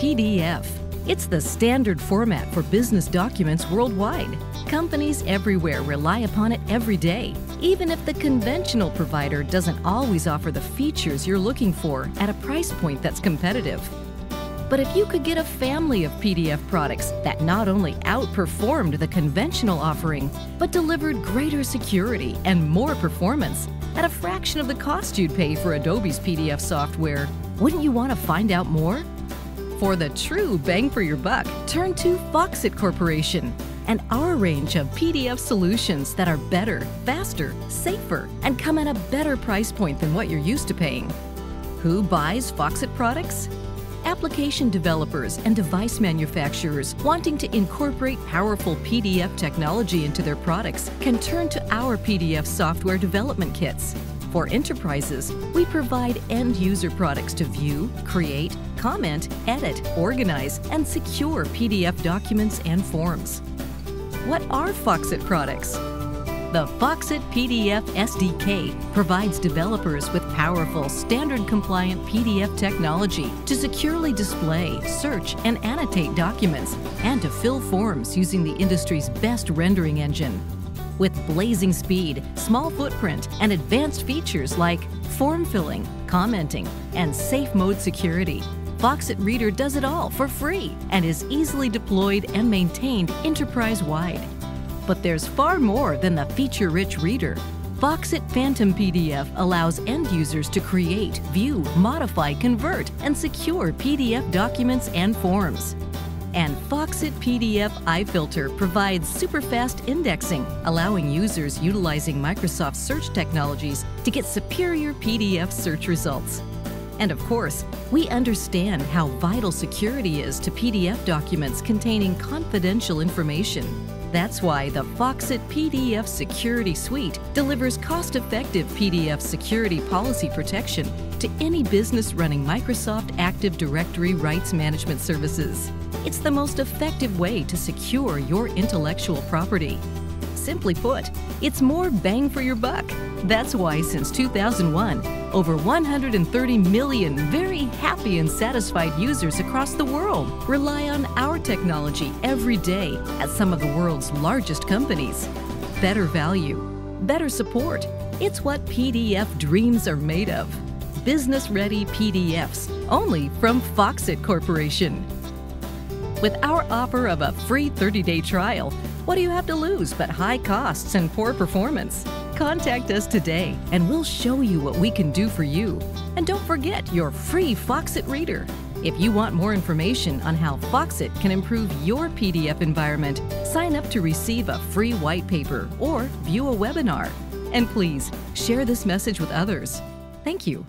PDF. It's the standard format for business documents worldwide. Companies everywhere rely upon it every day, even if the conventional provider doesn't always offer the features you're looking for at a price point that's competitive. But if you could get a family of PDF products that not only outperformed the conventional offering, but delivered greater security and more performance at a fraction of the cost you'd pay for Adobe's PDF software, wouldn't you want to find out more? For the true bang for your buck, turn to Foxit Corporation and our range of PDF solutions that are better, faster, safer, and come at a better price point than what you're used to paying. Who buys Foxit products? Application developers and device manufacturers wanting to incorporate powerful PDF technology into their products can turn to our PDF software development kits. For enterprises, we provide end user products to view, create, comment, edit, organize, and secure PDF documents and forms. What are Foxit products? The Foxit PDF SDK provides developers with powerful, standard compliant PDF technology to securely display, search, and annotate documents, and to fill forms using the industry's best rendering engine. With blazing speed, small footprint, and advanced features like form filling, commenting, and safe mode security, Foxit Reader does it all for free and is easily deployed and maintained enterprise wide. But there's far more than the feature-rich reader. Foxit Phantom PDF allows end users to create, view, modify, convert, and secure PDF documents and forms. And Foxit PDF iFilter provides super fast indexing, allowing users utilizing Microsoft search technologies to get superior PDF search results. And of course, we understand how vital security is to PDF documents containing confidential information. That's why the Foxit PDF Security Suite delivers cost effective PDF security policy protection to any business running Microsoft Active Directory rights management services. It's the most effective way to secure your intellectual property. Simply put, it's more bang for your buck. That's why since 2001, over 130 million very happy and satisfied users across the world rely on our technology every day at some of the world's largest companies. Better value, better support. It's what PDF dreams are made of. Business ready PDFs, only from Foxit Corporation. With our offer of a free 30 day trial, what do you have to lose but high costs and poor performance? Contact us today and we'll show you what we can do for you. And don't forget your free Foxit Reader. If you want more information on how Foxit can improve your PDF environment, sign up to receive a free white paper or view a webinar. And please share this message with others. Thank you.